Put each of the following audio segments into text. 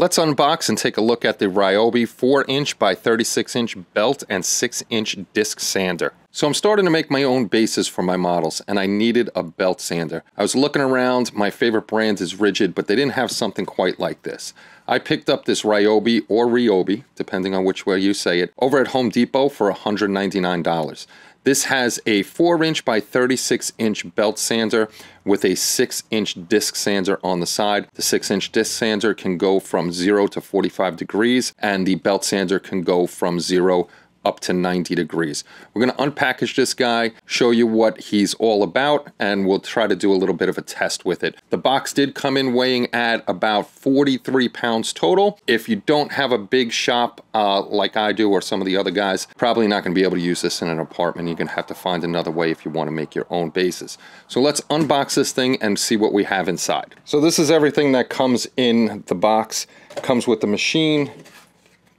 Let's unbox and take a look at the Ryobi 4 inch by 36 inch belt and 6 inch disc sander. So I'm starting to make my own bases for my models and I needed a belt sander. I was looking around, my favorite brand is Ridgid, but they didn't have something quite like this. I picked up this Ryobi or Ryobi, depending on which way you say it, over at Home Depot for $199. This has a 4 inch by 36 inch belt sander with a 6 inch disc sander on the side. The 6 inch disc sander can go from 0 to 45 degrees and the belt sander can go from 0 up to 90 degrees. We're going to unpackage this guy, show you what he's all about, and we'll try to do a little bit of a test with it. The box did come in weighing at about 43 pounds total. If you don't have a big shop uh, like I do or some of the other guys, probably not going to be able to use this in an apartment. You're to have to find another way if you want to make your own bases. So let's unbox this thing and see what we have inside. So this is everything that comes in the box. Comes with the machine,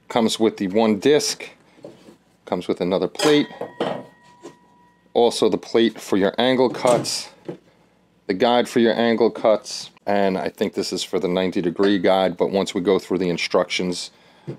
comes with the one disc, Comes with another plate. Also the plate for your angle cuts. The guide for your angle cuts. And I think this is for the 90 degree guide, but once we go through the instructions,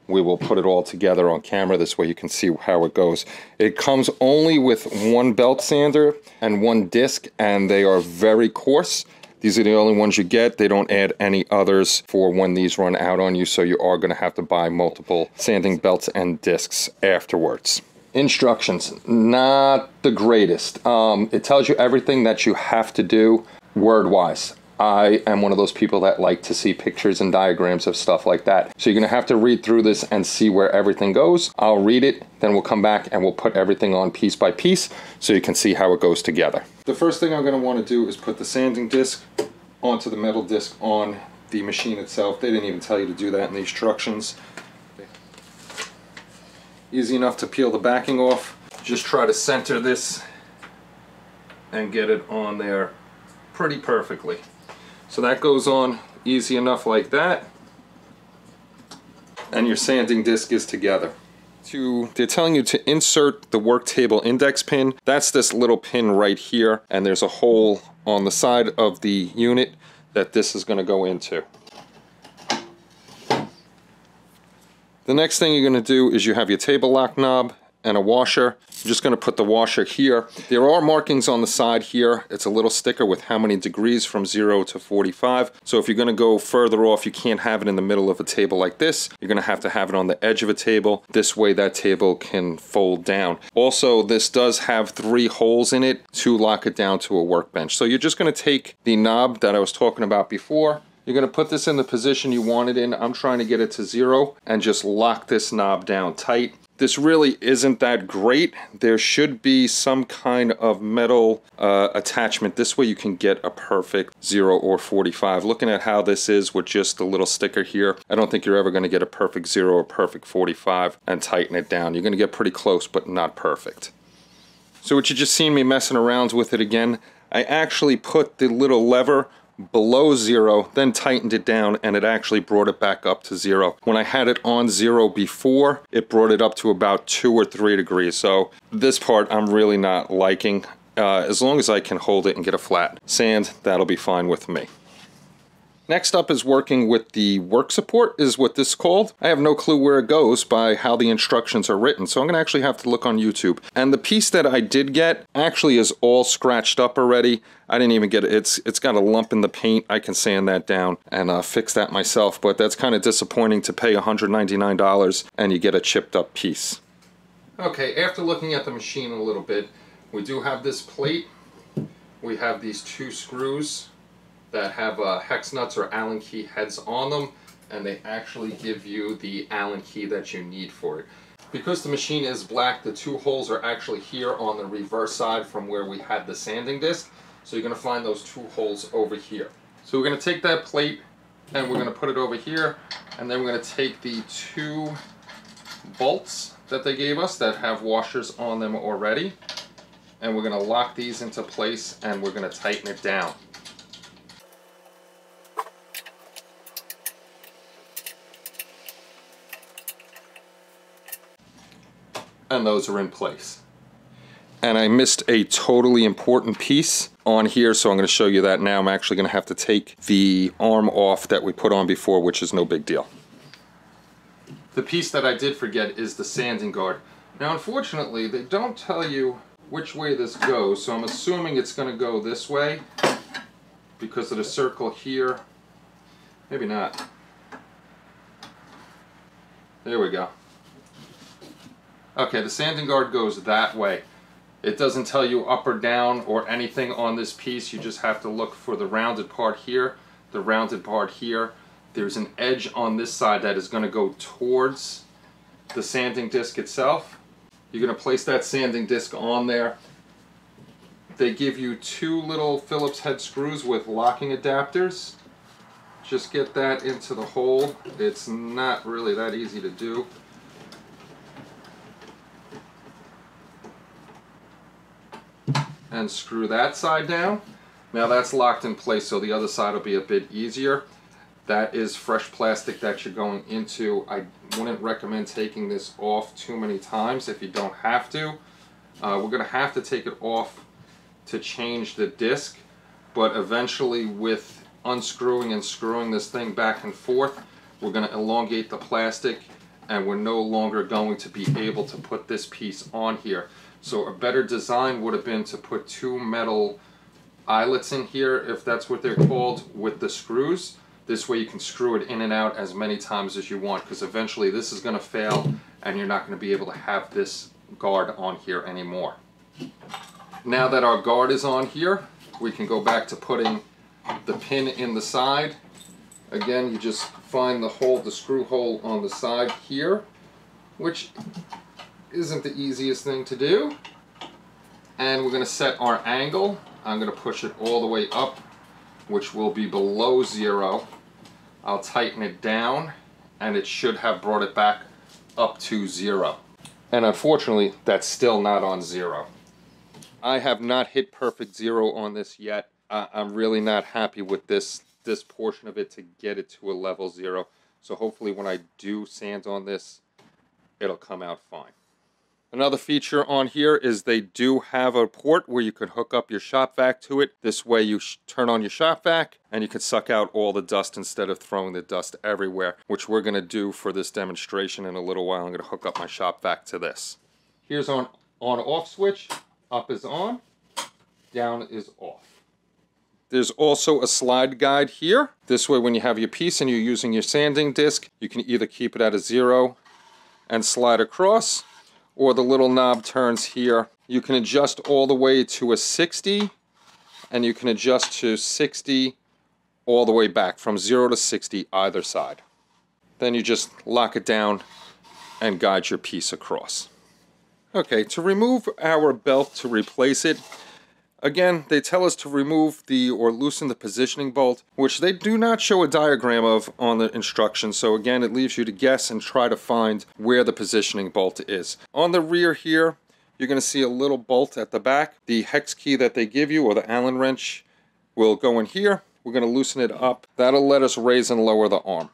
we will put it all together on camera. This way you can see how it goes. It comes only with one belt sander and one disc, and they are very coarse. These are the only ones you get. They don't add any others for when these run out on you, so you are going to have to buy multiple sanding belts and discs afterwards. Instructions, not the greatest. Um, it tells you everything that you have to do word-wise. I am one of those people that like to see pictures and diagrams of stuff like that. So you're gonna have to read through this and see where everything goes. I'll read it, then we'll come back and we'll put everything on piece by piece so you can see how it goes together. The first thing I'm gonna wanna do is put the sanding disc onto the metal disc on the machine itself. They didn't even tell you to do that in the instructions. Easy enough to peel the backing off. Just try to center this and get it on there pretty perfectly. So that goes on easy enough like that. And your sanding disc is together. To, they're telling you to insert the work table index pin. That's this little pin right here. And there's a hole on the side of the unit that this is going to go into. The next thing you're going to do is you have your table lock knob and a washer. I'm just going to put the washer here. There are markings on the side here. It's a little sticker with how many degrees from 0 to 45. So if you're going to go further off, you can't have it in the middle of a table like this. You're going to have to have it on the edge of a table. This way that table can fold down. Also, this does have three holes in it to lock it down to a workbench. So you're just going to take the knob that I was talking about before, you're going to put this in the position you want it in. I'm trying to get it to zero and just lock this knob down tight. This really isn't that great. There should be some kind of metal uh, attachment. This way you can get a perfect 0 or 45. Looking at how this is with just the little sticker here, I don't think you're ever going to get a perfect 0 or perfect 45 and tighten it down. You're going to get pretty close, but not perfect. So what you just seen me messing around with it again, I actually put the little lever below zero, then tightened it down, and it actually brought it back up to zero. When I had it on zero before, it brought it up to about two or three degrees. So this part I'm really not liking. Uh, as long as I can hold it and get a flat sand, that'll be fine with me. Next up is working with the work support is what this is called. I have no clue where it goes by how the instructions are written, so I'm gonna actually have to look on YouTube. And the piece that I did get actually is all scratched up already. I didn't even get it. It's, it's got a lump in the paint. I can sand that down and uh, fix that myself, but that's kind of disappointing to pay $199 and you get a chipped up piece. Okay, after looking at the machine a little bit, we do have this plate. We have these two screws that have uh, hex nuts or Allen key heads on them and they actually give you the Allen key that you need for it. Because the machine is black, the two holes are actually here on the reverse side from where we had the sanding disc. So you're going to find those two holes over here. So we're going to take that plate and we're going to put it over here and then we're going to take the two bolts that they gave us that have washers on them already and we're going to lock these into place and we're going to tighten it down. And those are in place. And I missed a totally important piece on here, so I'm going to show you that now. I'm actually going to have to take the arm off that we put on before, which is no big deal. The piece that I did forget is the sanding guard. Now unfortunately they don't tell you which way this goes so I'm assuming it's going to go this way because of the circle here. Maybe not. There we go. Okay, the sanding guard goes that way. It doesn't tell you up or down or anything on this piece. You just have to look for the rounded part here, the rounded part here. There's an edge on this side that is going to go towards the sanding disc itself. You're going to place that sanding disc on there. They give you two little Phillips head screws with locking adapters. Just get that into the hole. It's not really that easy to do. And screw that side down. Now that's locked in place so the other side will be a bit easier. That is fresh plastic that you're going into. I wouldn't recommend taking this off too many times if you don't have to. Uh, we're going to have to take it off to change the disc, but eventually with unscrewing and screwing this thing back and forth, we're going to elongate the plastic and we're no longer going to be able to put this piece on here. So a better design would have been to put two metal eyelets in here, if that's what they're called, with the screws. This way you can screw it in and out as many times as you want because eventually this is going to fail and you're not going to be able to have this guard on here anymore. Now that our guard is on here, we can go back to putting the pin in the side. Again, you just find the hole, the screw hole on the side here, which isn't the easiest thing to do. And we're going to set our angle. I'm going to push it all the way up, which will be below zero. I'll tighten it down, and it should have brought it back up to zero. And unfortunately, that's still not on zero. I have not hit perfect zero on this yet. Uh, I'm really not happy with this this portion of it to get it to a level zero. So hopefully when I do sand on this, it'll come out fine. Another feature on here is they do have a port where you can hook up your shop vac to it. This way you turn on your shop vac and you can suck out all the dust instead of throwing the dust everywhere, which we're to do for this demonstration in a little while. I'm to hook up my shop vac to this. Here's on on off switch. Up is on, down is off. There's also a slide guide here. This way when you have your piece and you're using your sanding disc, you can either keep it at a zero and slide across or the little knob turns here. You can adjust all the way to a 60 and you can adjust to 60 all the way back from 0 to 60 either side. Then you just lock it down and guide your piece across. Okay, to remove our belt to replace it, Again, they tell us to remove the or loosen the positioning bolt, which they do not show a diagram of on the instructions. So again, it leaves you to guess and try to find where the positioning bolt is. On the rear here, you're going to see a little bolt at the back. The hex key that they give you or the Allen wrench will go in here. We're going to loosen it up. That'll let us raise and lower the arm.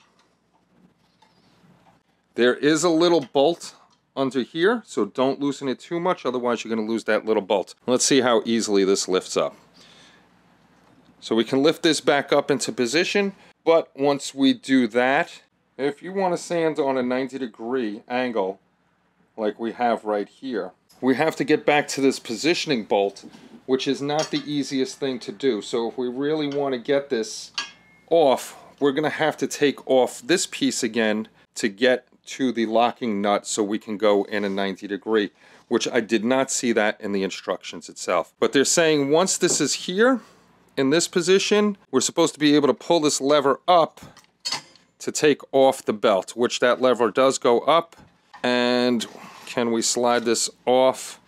There is a little bolt under here, so don't loosen it too much, otherwise you're going to lose that little bolt. Let's see how easily this lifts up. So we can lift this back up into position, but once we do that, if you want to sand on a 90 degree angle, like we have right here, we have to get back to this positioning bolt, which is not the easiest thing to do. So if we really want to get this off, we're going to have to take off this piece again to get to the locking nut so we can go in a 90 degree, which I did not see that in the instructions itself. But they're saying once this is here, in this position, we're supposed to be able to pull this lever up to take off the belt, which that lever does go up. And can we slide this off?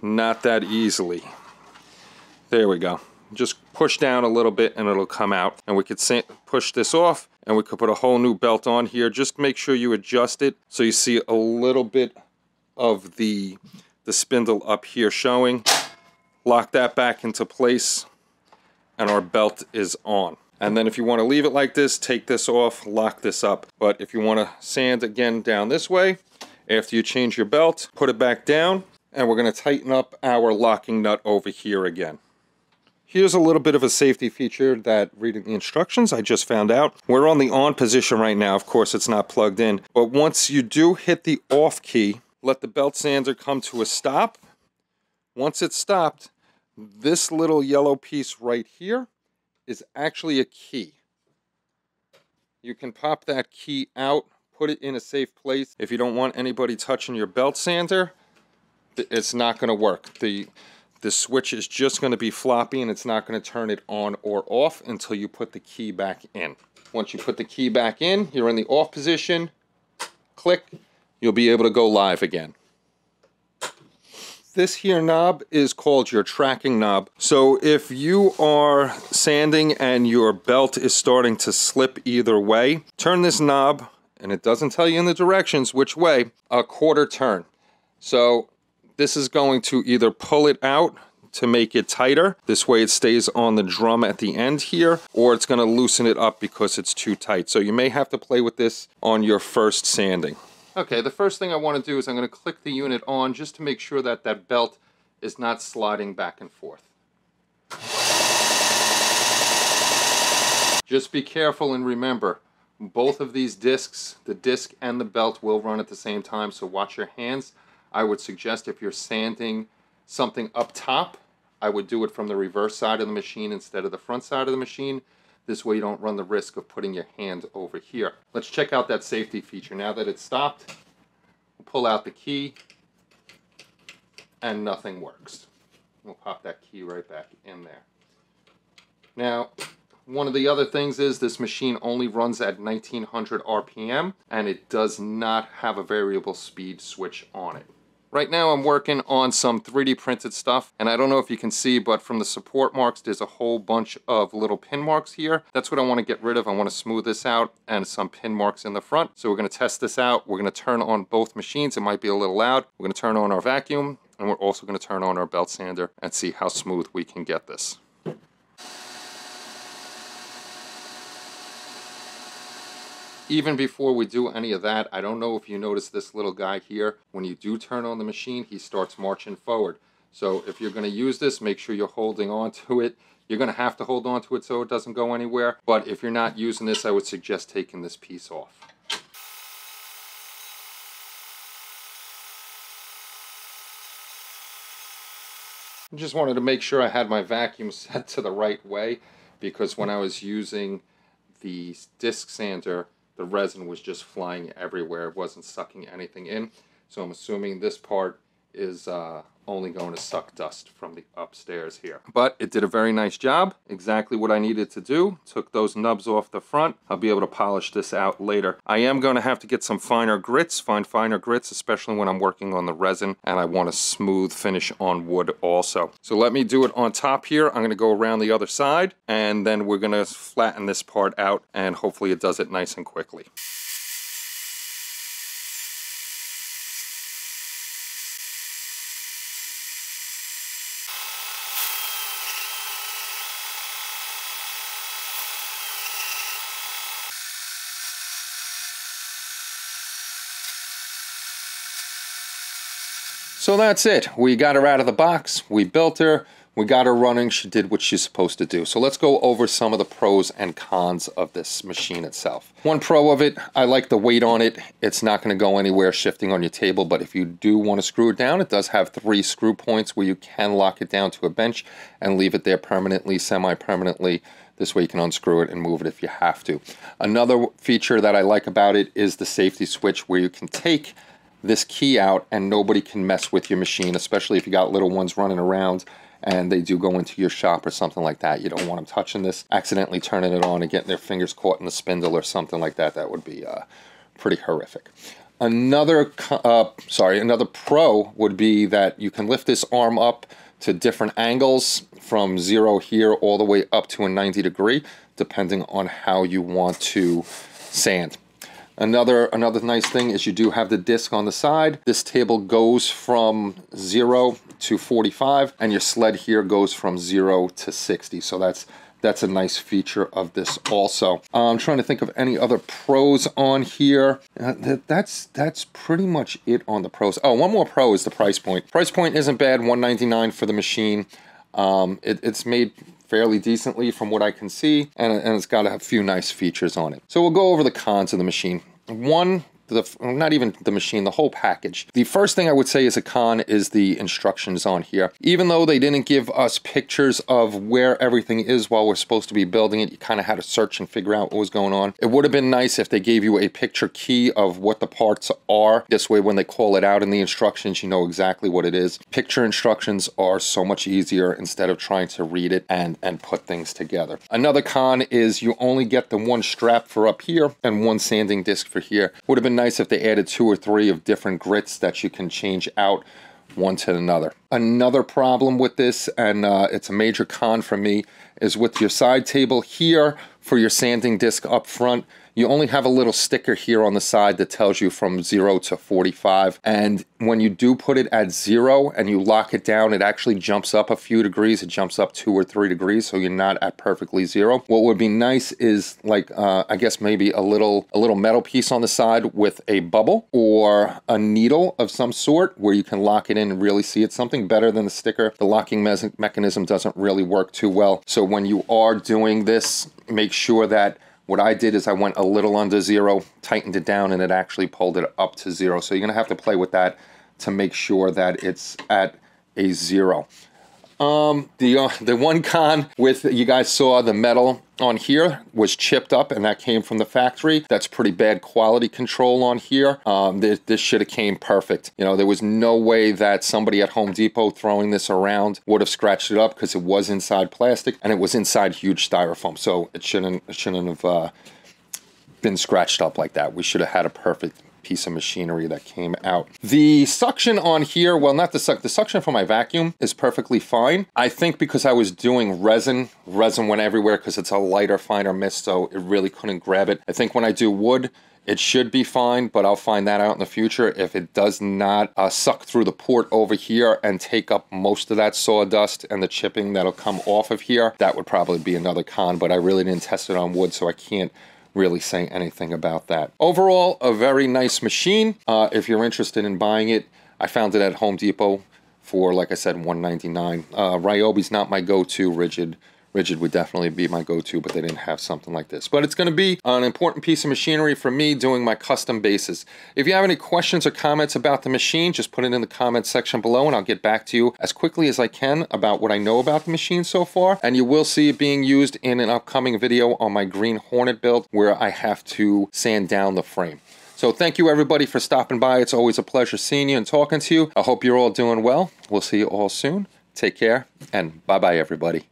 Not that easily. There we go. Just push down a little bit and it'll come out. And we could push this off and we could put a whole new belt on here. Just make sure you adjust it so you see a little bit of the, the spindle up here showing. Lock that back into place and our belt is on. And then if you want to leave it like this, take this off, lock this up. But if you want to sand again down this way, after you change your belt, put it back down, and we're going to tighten up our locking nut over here again. Here's a little bit of a safety feature that reading the instructions I just found out. We're on the on position right now. Of course, it's not plugged in. But once you do hit the off key, let the belt sander come to a stop. Once it's stopped, this little yellow piece right here is actually a key. You can pop that key out, put it in a safe place. If you don't want anybody touching your belt sander, it's not going to work. The the switch is just going to be floppy and it's not going to turn it on or off until you put the key back in. Once you put the key back in, you're in the off position, click, you'll be able to go live again. This here knob is called your tracking knob. So if you are sanding and your belt is starting to slip either way, turn this knob, and it doesn't tell you in the directions which way, a quarter turn. So this is going to either pull it out to make it tighter. This way it stays on the drum at the end here, or it's gonna loosen it up because it's too tight. So you may have to play with this on your first sanding. Okay, the first thing I wanna do is I'm gonna click the unit on just to make sure that that belt is not sliding back and forth. Just be careful and remember, both of these discs, the disc and the belt will run at the same time, so watch your hands. I would suggest if you're sanding something up top, I would do it from the reverse side of the machine instead of the front side of the machine. This way you don't run the risk of putting your hand over here. Let's check out that safety feature. Now that it's stopped, we'll pull out the key and nothing works. We'll pop that key right back in there. Now, one of the other things is this machine only runs at 1900 RPM and it does not have a variable speed switch on it. Right now I'm working on some 3D printed stuff and I don't know if you can see but from the support marks there's a whole bunch of little pin marks here. That's what I want to get rid of. I want to smooth this out and some pin marks in the front. So we're going to test this out. We're going to turn on both machines. It might be a little loud. We're going to turn on our vacuum and we're also going to turn on our belt sander and see how smooth we can get this. Even before we do any of that, I don't know if you notice this little guy here. When you do turn on the machine, he starts marching forward. So if you're going to use this, make sure you're holding on to it. You're going to have to hold on to it so it doesn't go anywhere. But if you're not using this, I would suggest taking this piece off. I just wanted to make sure I had my vacuum set to the right way because when I was using the disc sander, the resin was just flying everywhere. It wasn't sucking anything in. So I'm assuming this part is uh, only going to suck dust from the upstairs here. But it did a very nice job. Exactly what I needed to do. Took those nubs off the front. I'll be able to polish this out later. I am going to have to get some finer grits, find finer grits, especially when I'm working on the resin and I want a smooth finish on wood also. So let me do it on top here. I'm going to go around the other side and then we're going to flatten this part out and hopefully it does it nice and quickly. So that's it. We got her out of the box. We built her. We got her running. She did what she's supposed to do. So let's go over some of the pros and cons of this machine itself. One pro of it, I like the weight on it. It's not going to go anywhere shifting on your table, but if you do want to screw it down, it does have three screw points where you can lock it down to a bench and leave it there permanently, semi-permanently. This way you can unscrew it and move it if you have to. Another feature that I like about it is the safety switch where you can take this key out and nobody can mess with your machine, especially if you got little ones running around and they do go into your shop or something like that. You don't want them touching this, accidentally turning it on and getting their fingers caught in the spindle or something like that. That would be uh, pretty horrific. Another, uh, sorry, another pro would be that you can lift this arm up to different angles from zero here all the way up to a 90 degree, depending on how you want to sand. Another, another nice thing is you do have the disc on the side. This table goes from 0 to 45 and your sled here goes from 0 to 60. So that's that's a nice feature of this also. I'm trying to think of any other pros on here. Uh, that's that's pretty much it on the pros. Oh, one more pro is the price point. Price point isn't bad, 199 for the machine. Um, it, it's made fairly decently from what I can see, and, and it's got a few nice features on it. So we'll go over the cons of the machine. One, the not even the machine, the whole package. The first thing I would say is a con is the instructions on here. Even though they didn't give us pictures of where everything is while we're supposed to be building it, you kind of had to search and figure out what was going on. It would have been nice if they gave you a picture key of what the parts are. This way, when they call it out in the instructions, you know exactly what it is. Picture instructions are so much easier instead of trying to read it and, and put things together. Another con is you only get the one strap for up here and one sanding disc for here. Would have been nice if they added two or three of different grits that you can change out one to another. Another problem with this, and uh, it's a major con for me, is with your side table here for your sanding disc up front you only have a little sticker here on the side that tells you from 0 to 45. And when you do put it at 0 and you lock it down, it actually jumps up a few degrees. It jumps up 2 or 3 degrees, so you're not at perfectly 0. What would be nice is like, uh, I guess maybe a little, a little metal piece on the side with a bubble or a needle of some sort where you can lock it in and really see it's something better than the sticker. The locking me mechanism doesn't really work too well. So when you are doing this, make sure that what I did is I went a little under zero, tightened it down, and it actually pulled it up to zero. So you're going to have to play with that to make sure that it's at a zero. Um, the uh, the one con with you guys saw the metal on here was chipped up and that came from the factory. That's pretty bad quality control on here. Um, this, this should have came perfect. You know, there was no way that somebody at Home Depot throwing this around would have scratched it up because it was inside plastic and it was inside huge styrofoam. So it shouldn't, it shouldn't have uh, been scratched up like that. We should have had a perfect piece of machinery that came out. The suction on here, well, not the suck, the suction for my vacuum is perfectly fine. I think because I was doing resin, resin went everywhere because it's a lighter, finer mist, so it really couldn't grab it. I think when I do wood, it should be fine, but I'll find that out in the future. If it does not uh, suck through the port over here and take up most of that sawdust and the chipping that'll come off of here, that would probably be another con, but I really didn't test it on wood, so I can't really say anything about that. Overall, a very nice machine. Uh, if you're interested in buying it, I found it at Home Depot for, like I said, 199 uh, Ryobi's not my go-to Ridgid Ridgid would definitely be my go-to, but they didn't have something like this. But it's going to be an important piece of machinery for me doing my custom bases. If you have any questions or comments about the machine, just put it in the comments section below and I'll get back to you as quickly as I can about what I know about the machine so far. And you will see it being used in an upcoming video on my Green Hornet build where I have to sand down the frame. So thank you everybody for stopping by. It's always a pleasure seeing you and talking to you. I hope you're all doing well. We'll see you all soon. Take care and bye-bye everybody.